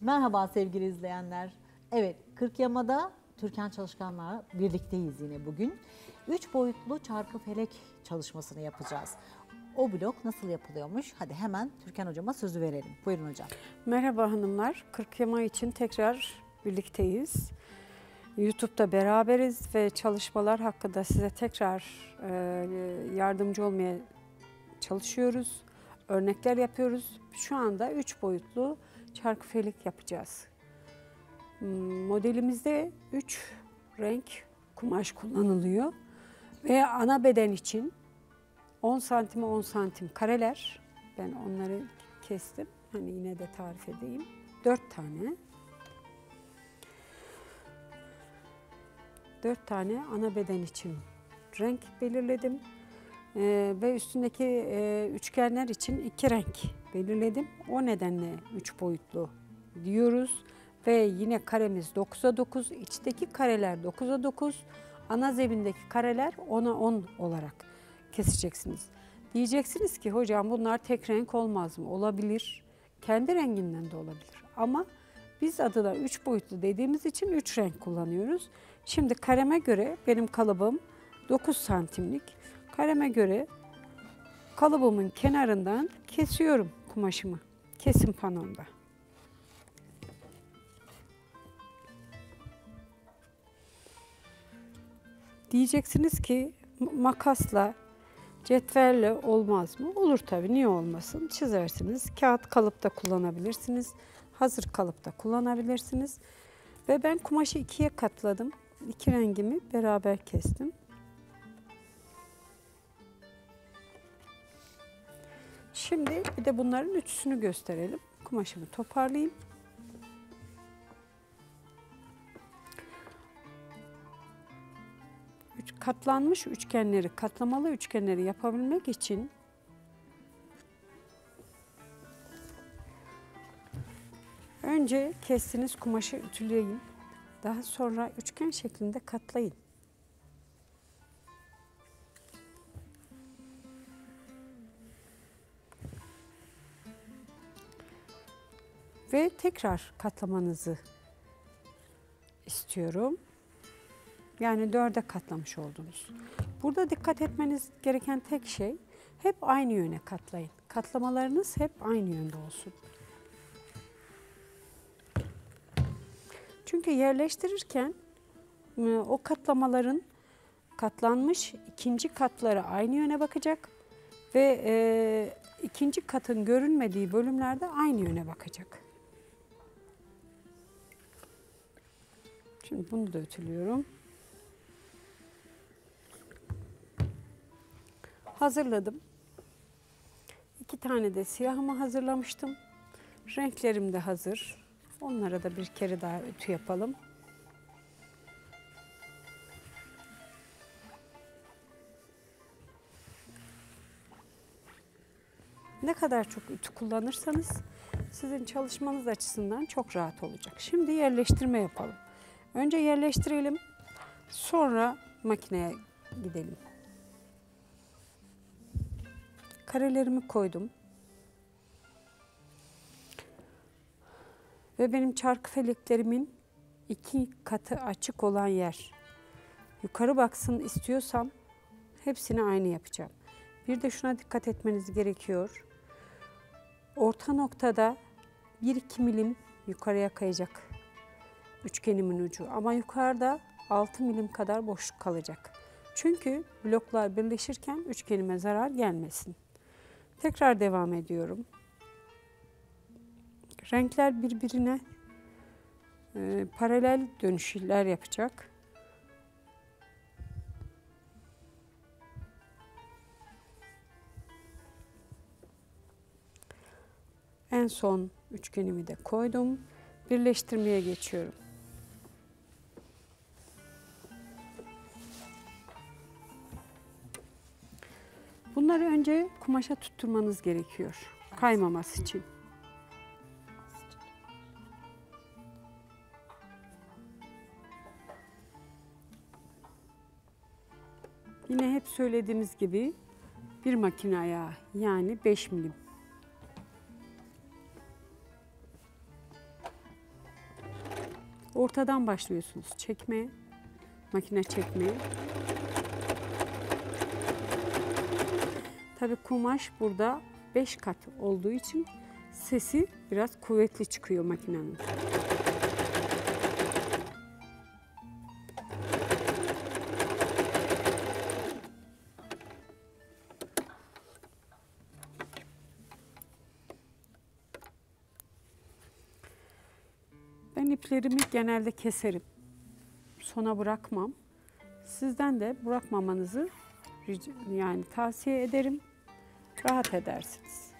Merhaba sevgili izleyenler. Evet, 40 Yama'da Türkan Çalışkan'la birlikteyiz yine bugün. Üç boyutlu çarkı felek çalışmasını yapacağız. O blok nasıl yapılıyormuş? Hadi hemen Türkan hocama sözü verelim. Buyurun hocam. Merhaba hanımlar. 40 Yama için tekrar birlikteyiz. YouTube'da beraberiz ve çalışmalar hakkında size tekrar e, yardımcı olmaya çalışıyoruz. Örnekler yapıyoruz. Şu anda 3 boyutlu çarkı felek yapacağız. Hmm, Modelimizde 3 renk kumaş kullanılıyor. Ve ana beden için 10 santime 10 santim kareler. Ben onları kestim. Hani yine de tarif edeyim. 4 tane. 4 tane ana beden için renk belirledim. Ee, ve üstündeki e, üçgenler için iki renk belirledim. O nedenle 3 boyutlu diyoruz. Ve yine karemiz 9'a 9, içteki kareler 9'a 9, ana zemindeki kareler 10'a 10 olarak keseceksiniz. Diyeceksiniz ki hocam bunlar tek renk olmaz mı? Olabilir. Kendi renginden de olabilir. Ama biz adına 3 boyutlu dediğimiz için 3 renk kullanıyoruz. Şimdi kareme göre benim kalıbım 9 santimlik. Kareme göre kalıbımın kenarından kesiyorum kumaşımı. Kesim panomda. Diyeceksiniz ki makasla, cetvelle olmaz mı? Olur tabii niye olmasın? Çizersiniz. Kağıt kalıpta kullanabilirsiniz. Hazır kalıpta kullanabilirsiniz. Ve ben kumaşı ikiye katladım. İki rengimi beraber kestim. Şimdi bir de bunların üçüsünü gösterelim. Kumaşımı toparlayayım. Üç, katlanmış üçgenleri, katlamalı üçgenleri yapabilmek için önce kestiğiniz kumaşı ütüleyin. Daha sonra üçgen şeklinde katlayın. Ve tekrar katlamanızı istiyorum. Yani dörde katlamış oldunuz. Burada dikkat etmeniz gereken tek şey hep aynı yöne katlayın. Katlamalarınız hep aynı yönde olsun. Çünkü yerleştirirken e, o katlamaların katlanmış ikinci katları aynı yöne bakacak ve e, ikinci katın görünmediği bölümlerde aynı yöne bakacak. Şimdi bunu da ütülüyorum. Hazırladım. İki tane de siyahımı hazırlamıştım. Renklerim de hazır. Onlara da bir kere daha ütü yapalım. Ne kadar çok ütü kullanırsanız sizin çalışmanız açısından çok rahat olacak. Şimdi yerleştirme yapalım. Önce yerleştirelim. Sonra makineye gidelim. Karelerimi koydum. Ve benim çarkı feleklerimin iki katı açık olan yer. Yukarı baksın istiyorsam hepsini aynı yapacağım. Bir de şuna dikkat etmeniz gerekiyor. Orta noktada 1-2 milim yukarıya kayacak üçgenimin ucu. Ama yukarıda 6 milim kadar boşluk kalacak. Çünkü bloklar birleşirken üçgenime zarar gelmesin. Tekrar devam ediyorum. Renkler birbirine e, paralel dönüşler yapacak. En son üçgenimi de koydum. Birleştirmeye geçiyorum. Bunları önce kumaşa tutturmanız gerekiyor. Kaymaması için. Yine hep söylediğimiz gibi bir makine ayağı yani 5 milim. Ortadan başlıyorsunuz çekmeye, makine çekmeye. Tabii kumaş burada 5 kat olduğu için sesi biraz kuvvetli çıkıyor makinenin. Ben iplerimi genelde keserim. Sona bırakmam. Sizden de bırakmamanızı yani tavsiye ederim. Rahat edersiniz.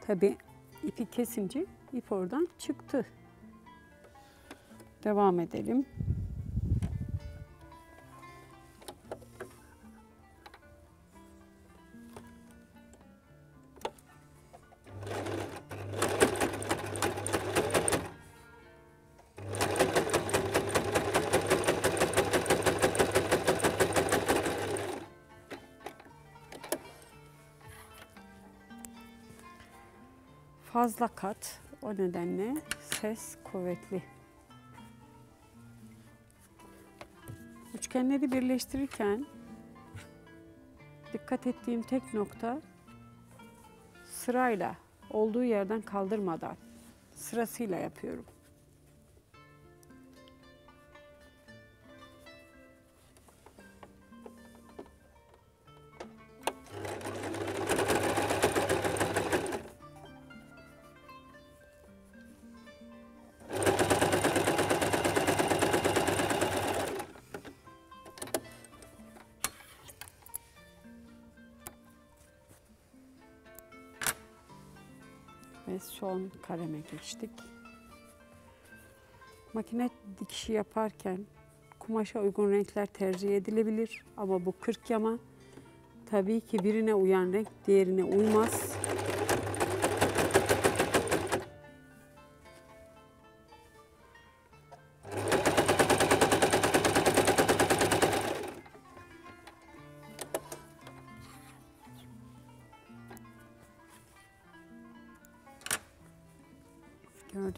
Tabii ipi kesince ip oradan çıktı. Devam edelim. Fazla kat o nedenle ses kuvvetli. Üçgenleri birleştirirken dikkat ettiğim tek nokta sırayla olduğu yerden kaldırmadan sırasıyla yapıyorum. Ve son kareme geçtik. Makine dikişi yaparken kumaşa uygun renkler tercih edilebilir ama bu 40 yama tabii ki birine uyan renk diğerine uymaz.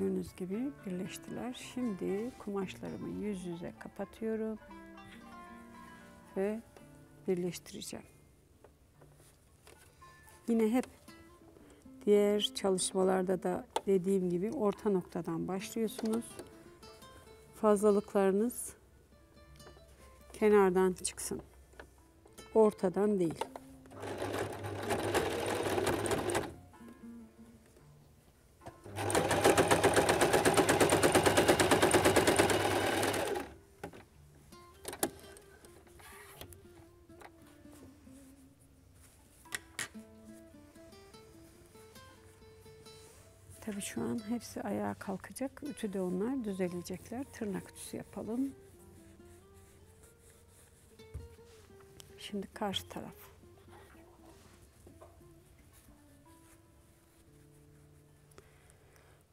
Gördüğünüz gibi birleştiler. Şimdi kumaşlarımı yüz yüze kapatıyorum ve birleştireceğim. Yine hep diğer çalışmalarda da dediğim gibi orta noktadan başlıyorsunuz. Fazlalıklarınız kenardan çıksın. Ortadan değil. Şu an hepsi ayağa kalkacak. Ütüde onlar düzelecekler. Tırnak ütüsü yapalım. Şimdi karşı taraf.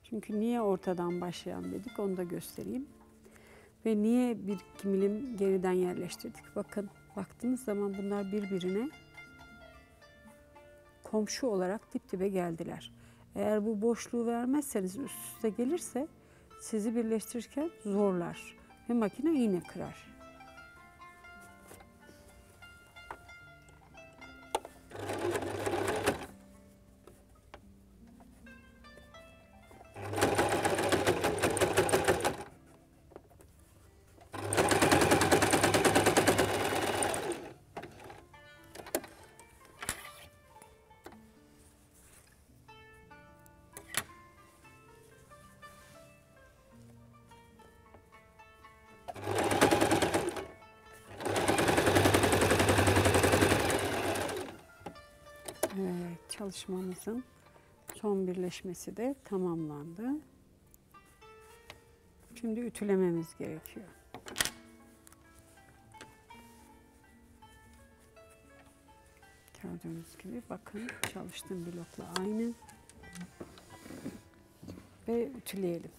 Çünkü niye ortadan başlayalım dedik onu da göstereyim. Ve niye bir iki milim geriden yerleştirdik? Bakın baktığınız zaman bunlar birbirine komşu olarak dip dibe geldiler. Eğer bu boşluğu vermezseniz üst üste gelirse sizi birleştirirken zorlar ve makine iğne kırar. Çalışmamızın son birleşmesi de tamamlandı. Şimdi ütülememiz gerekiyor. Gördüğünüz gibi bakın çalıştığım blokla aynı. Ve ütüleyelim.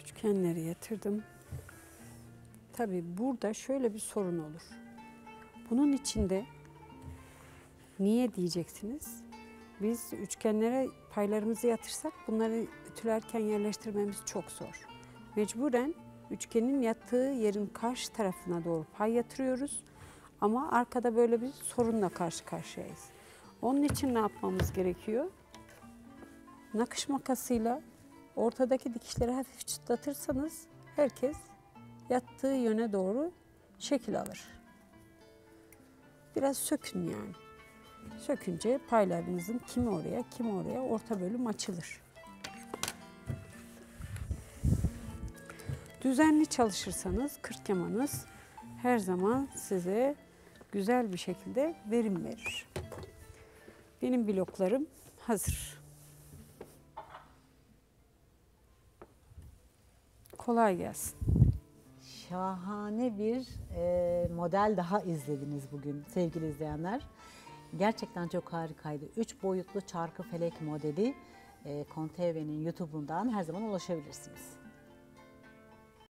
Üçgenleri yatırdım. Tabii burada şöyle bir sorun olur. Bunun içinde niye diyeceksiniz? Biz üçgenlere paylarımızı yatırsak bunları ütülerken yerleştirmemiz çok zor. Mecburen üçgenin yattığı yerin karşı tarafına doğru pay yatırıyoruz. Ama arkada böyle bir sorunla karşı karşıyayız. Onun için ne yapmamız gerekiyor? Nakış makasıyla ortadaki dikişleri hafif çıtlatırsanız herkes yattığı yöne doğru şekil alır. Biraz sökün yani. Sökünce paylarınızın kimi oraya, kimi oraya orta bölüm açılır. Düzenli çalışırsanız kırk yamanız her zaman size güzel bir şekilde verim verir. Benim bloklarım hazır. Kolay gelsin. Şahane bir e, model daha izlediniz bugün sevgili izleyenler. Gerçekten çok harikaydı. Üç boyutlu çarkı felek modeli e, Konteve'nin YouTube'undan her zaman ulaşabilirsiniz.